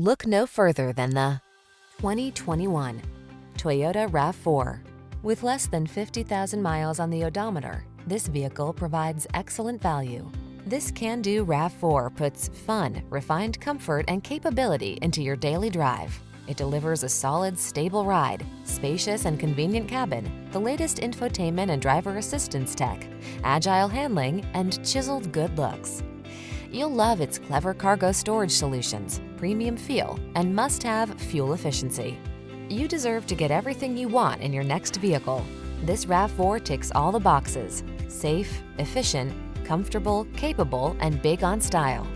Look no further than the 2021 Toyota RAV4. With less than 50,000 miles on the odometer, this vehicle provides excellent value. This can-do RAV4 puts fun, refined comfort, and capability into your daily drive. It delivers a solid, stable ride, spacious and convenient cabin, the latest infotainment and driver assistance tech, agile handling, and chiseled good looks. You'll love its clever cargo storage solutions, premium feel, and must-have fuel efficiency. You deserve to get everything you want in your next vehicle. This RAV4 ticks all the boxes. Safe, efficient, comfortable, capable, and big on style.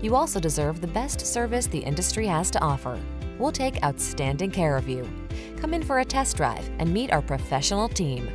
You also deserve the best service the industry has to offer. We'll take outstanding care of you. Come in for a test drive and meet our professional team.